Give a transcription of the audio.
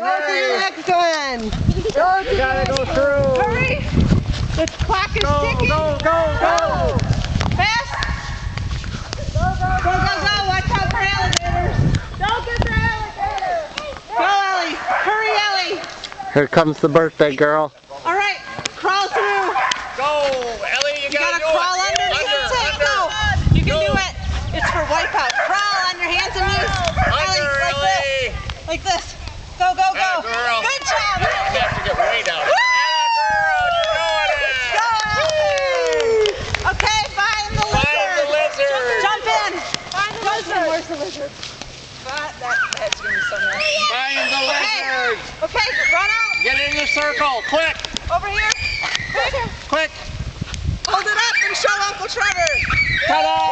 On to the next one. You gotta go through. Hurry. The clock is Go, ticking. go, go, go. Fast. Go, go, go, go. Watch out for alligators. Don't get the alligator. Go, Ellie. Hurry, Ellie. Here comes the birthday girl. All right. Crawl through. Go, Ellie, you, You gotta do crawl it. under. Under, That's it. under. Go. You can Go. do it. It's for wipeout. Crawl on your hands and knees. Ellie, Under, like this. Ellie. Like this. Go, go, go. Atta girl. Good job. You have to get way down. Atta girl, you're it. Go, Okay, find the lizard. Find the lizard. Jump in. Find the lizard. Where's the lizard? Find that. That's gonna be so. Find the lizard. Okay, run out. Get in the circle, quick, Over here. Quick. quick. Hold it up and show Uncle Trevor. Ta-da!